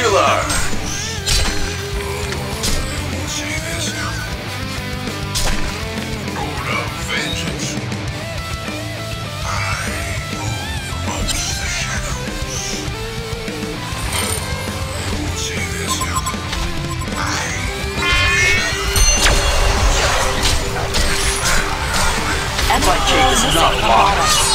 Spectacular! This is not lost.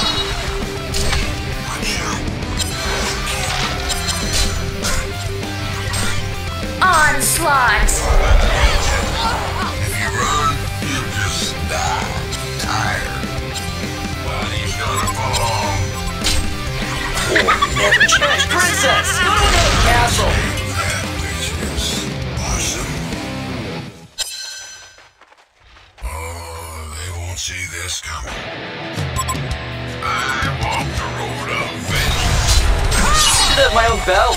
My own battle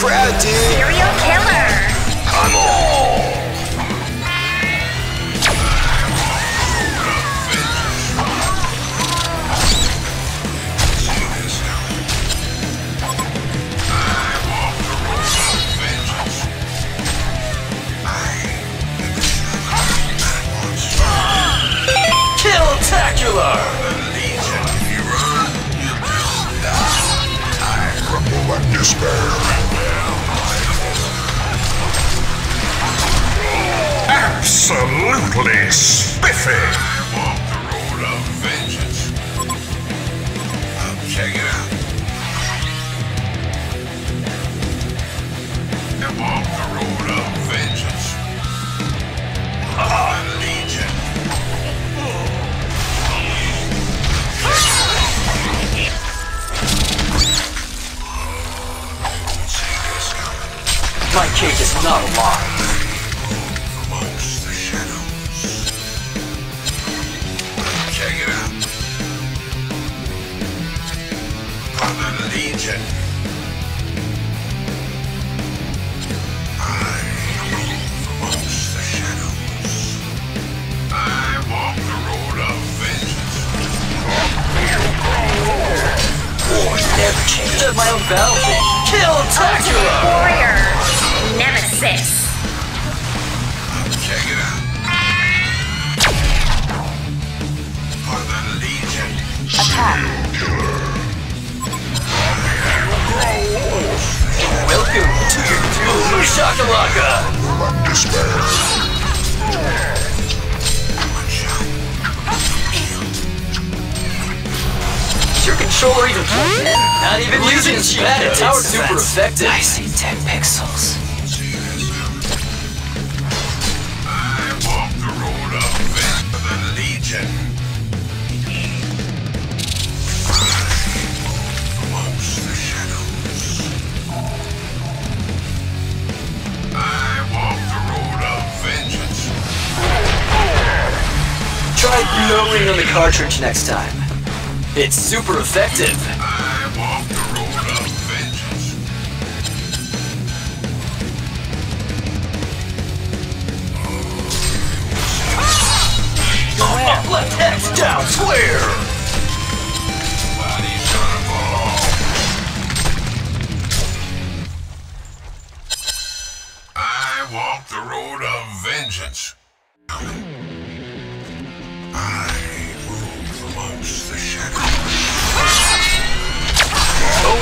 crowd, dude! Absolutely spiffy! The road of vengeance. Check it out. I walk the road of vengeance. My cake is not alive. The Legion. I move amongst the shadows. I walk the road of vengeance. Never change. Should my own battle. Kill-tacular! Warrior! Nemesis! Check it out. For doom, Shakalaka! Despair. Your controller even? Not even using its bad tower super effective. I see 10 pixels. Cartridge next time. It's super effective. I walk the road of vengeance. Up left X down square! I walk the road of vengeance.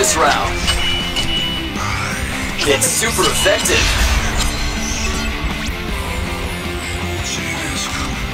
Bonus round. It's super effective. See this coming.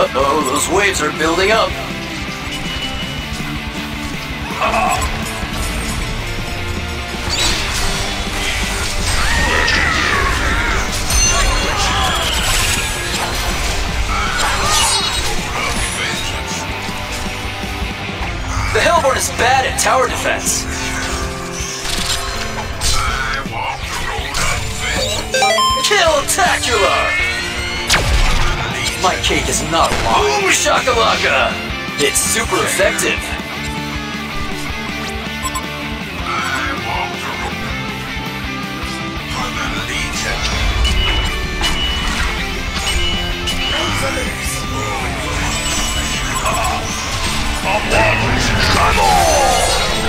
Uh-oh, those waves are building up. The Hellborn is bad at tower defense. Kill walk My cake is not long. Ooh, shakalaka! It's super effective. I walk the road for the Legion.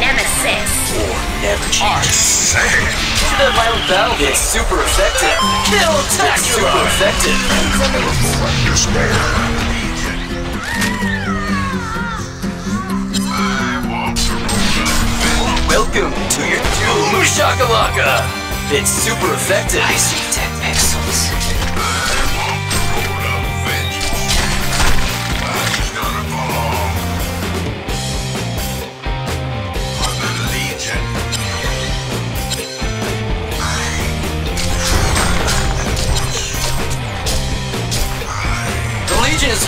Nemesis. Or never changes. That violent battle, it's super effective. Kill-tacular! Super effective. Despair. I walk the road of vengeance. Welcome to your doom, shakalaka! It's super effective. I see 10 pixels.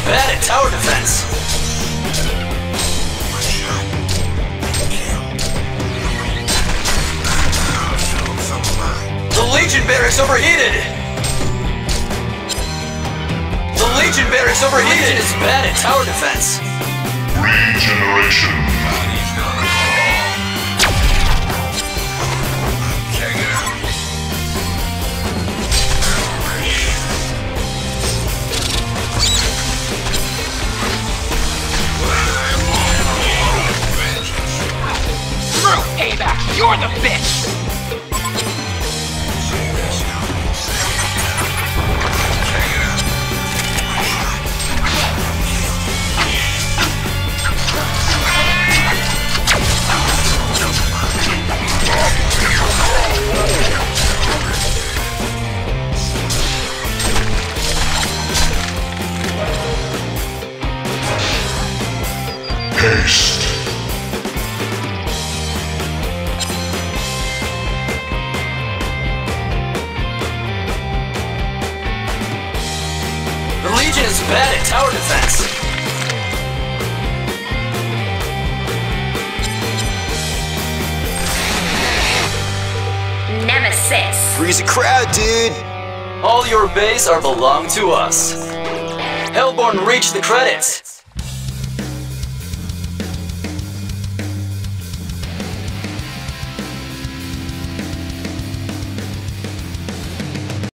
Bad at tower defense. The Legion barracks overheated! The Legion barracks overheated! Legion is bad at tower defense. Regeneration. Payback. You're the bitch. Freeze a crowd, dude. All your bays are belong to us. Hellborn reached the credits.